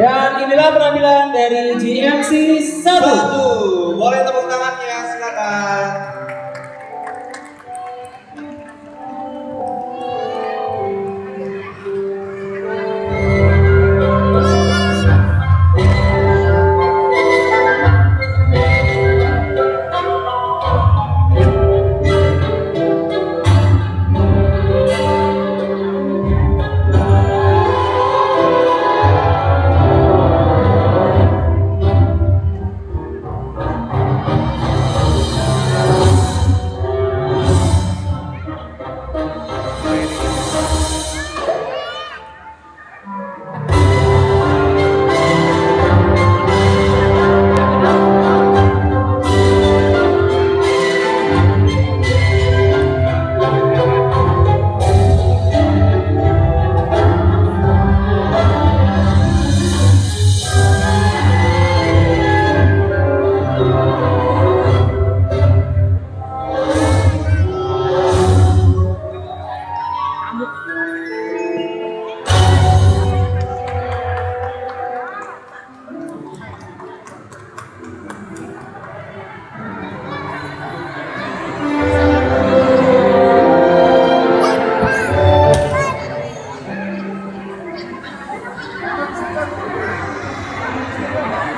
Dan inilah penampilan dari GMC 1. 1.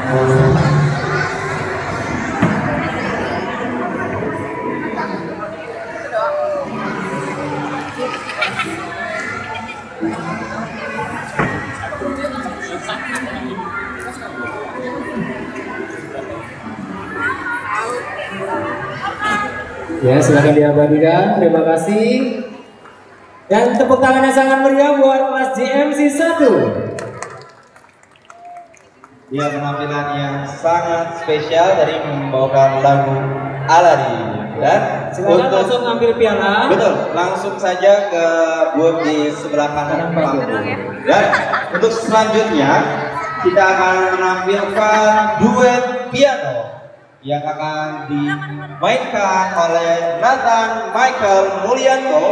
Ya, silakan diabadikan. Terima kasih. Dan tepuk tangan yang sangat meriah buat Mas GMC 1. Ya penampilan yang sangat spesial dari membawakan lagu Alari dan Silakan langsung ambil piala. betul langsung saja ke booth di sebelah kanan panggung. Dan untuk selanjutnya kita akan menampilkan duet piano yang akan dimainkan oleh Nathan Michael Mulyanto